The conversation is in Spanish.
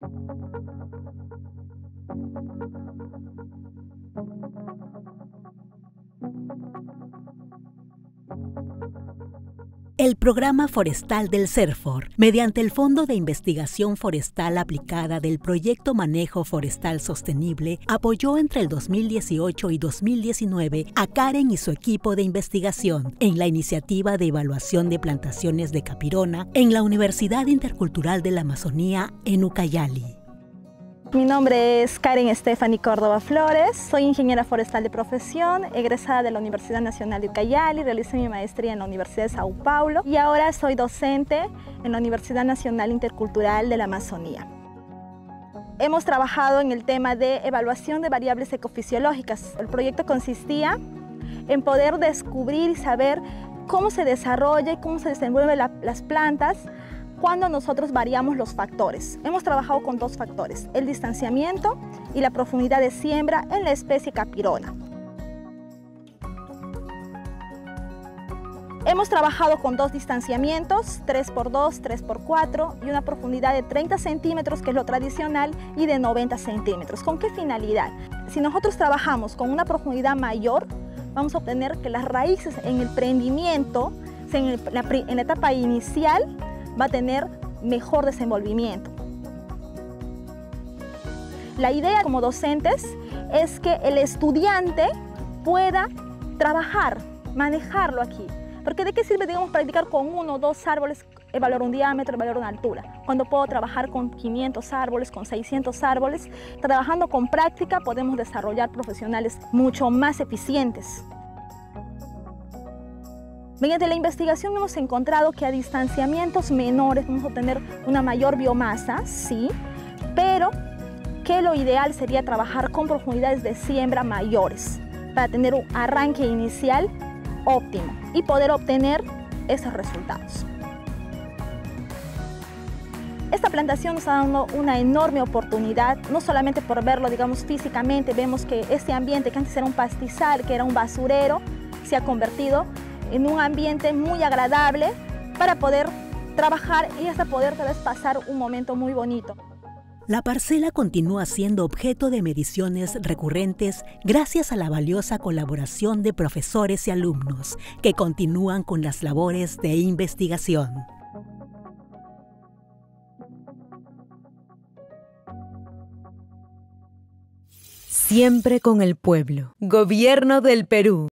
Thank you El programa forestal del CERFOR, mediante el Fondo de Investigación Forestal Aplicada del Proyecto Manejo Forestal Sostenible, apoyó entre el 2018 y 2019 a Karen y su equipo de investigación en la iniciativa de evaluación de plantaciones de capirona en la Universidad Intercultural de la Amazonía en Ucayali. Mi nombre es Karen Stephanie Córdoba Flores, soy ingeniera forestal de profesión, egresada de la Universidad Nacional de Ucayali, realicé mi maestría en la Universidad de Sao Paulo y ahora soy docente en la Universidad Nacional Intercultural de la Amazonía. Hemos trabajado en el tema de evaluación de variables ecofisiológicas. El proyecto consistía en poder descubrir y saber cómo se desarrolla y cómo se desenvuelven las plantas cuando nosotros variamos los factores. Hemos trabajado con dos factores, el distanciamiento y la profundidad de siembra en la especie capirona. Hemos trabajado con dos distanciamientos, 3x2, 3x4 y una profundidad de 30 centímetros, que es lo tradicional, y de 90 centímetros. ¿Con qué finalidad? Si nosotros trabajamos con una profundidad mayor, vamos a obtener que las raíces en el prendimiento, en la, en la etapa inicial, va a tener mejor desenvolvimiento. La idea como docentes es que el estudiante pueda trabajar, manejarlo aquí. Porque ¿de qué sirve, digamos, practicar con uno o dos árboles, evaluar un diámetro, evaluar una altura? Cuando puedo trabajar con 500 árboles, con 600 árboles, trabajando con práctica podemos desarrollar profesionales mucho más eficientes. Mediante la investigación hemos encontrado que a distanciamientos menores vamos a obtener una mayor biomasa, sí, pero que lo ideal sería trabajar con profundidades de siembra mayores para tener un arranque inicial óptimo y poder obtener esos resultados. Esta plantación nos ha dado una enorme oportunidad, no solamente por verlo, digamos, físicamente, vemos que este ambiente que antes era un pastizal, que era un basurero, se ha convertido en un ambiente muy agradable para poder trabajar y hasta poder tal vez pasar un momento muy bonito. La parcela continúa siendo objeto de mediciones recurrentes gracias a la valiosa colaboración de profesores y alumnos que continúan con las labores de investigación. Siempre con el pueblo. Gobierno del Perú.